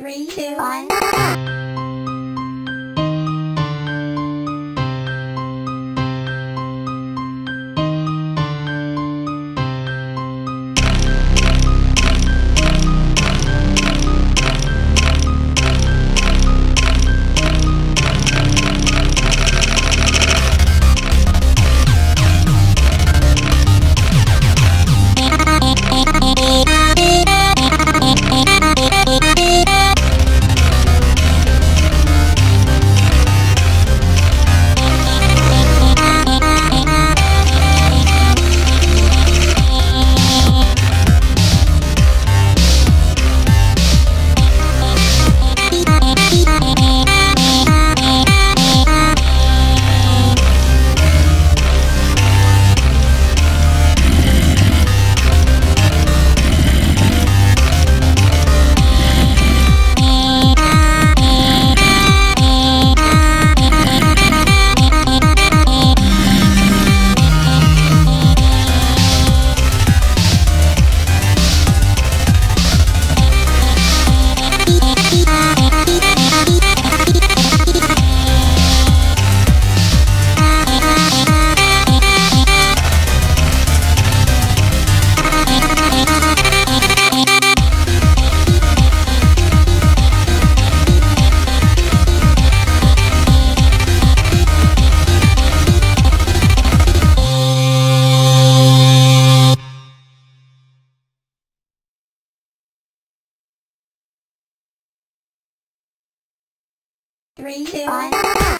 Three, two, one. Three, two, one. Ah.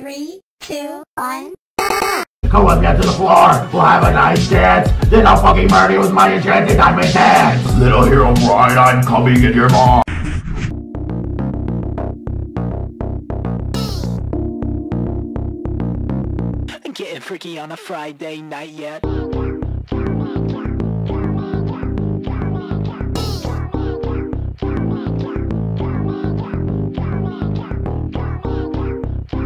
three, two, one. Come up down to the floor, we'll have a nice dance, then I'll fucking murder you with my enchanted diamond dance! Little Herobrine? I'm coming in your mom! Getting freaky on a Friday night yet.